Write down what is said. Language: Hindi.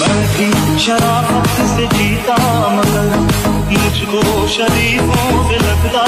मैं भी शराफत से जीता मगर मुझको शरीफों से लगता